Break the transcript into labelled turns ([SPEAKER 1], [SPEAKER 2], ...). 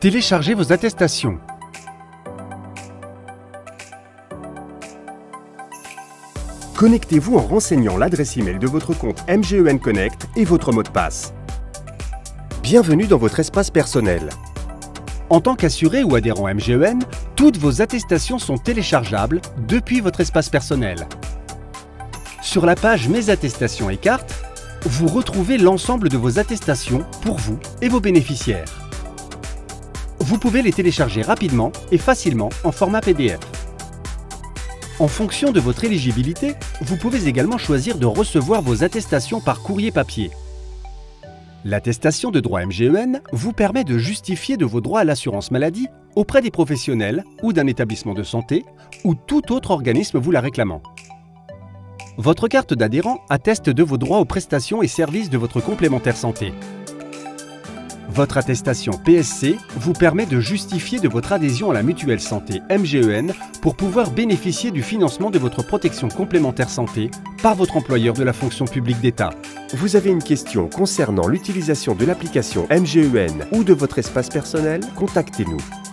[SPEAKER 1] Téléchargez vos attestations.
[SPEAKER 2] Connectez-vous en renseignant l'adresse email de votre compte MGEN Connect et votre mot de passe. Bienvenue dans votre espace personnel.
[SPEAKER 1] En tant qu'assuré ou adhérent MGEN, toutes vos attestations sont téléchargeables depuis votre espace personnel. Sur la page Mes attestations et cartes, vous retrouvez l'ensemble de vos attestations pour vous et vos bénéficiaires. Vous pouvez les télécharger rapidement et facilement en format PDF. En fonction de votre éligibilité, vous pouvez également choisir de recevoir vos attestations par courrier papier. L'attestation de droit MGEN vous permet de justifier de vos droits à l'assurance maladie auprès des professionnels ou d'un établissement de santé ou tout autre organisme vous la réclamant. Votre carte d'adhérent atteste de vos droits aux prestations et services de votre complémentaire santé. Votre attestation PSC vous permet de justifier de votre adhésion à la mutuelle santé MGEN pour pouvoir bénéficier du financement de votre protection complémentaire santé par votre employeur de la fonction publique d'État.
[SPEAKER 2] Vous avez une question concernant l'utilisation de l'application MGEN ou de votre espace personnel? Contactez-nous.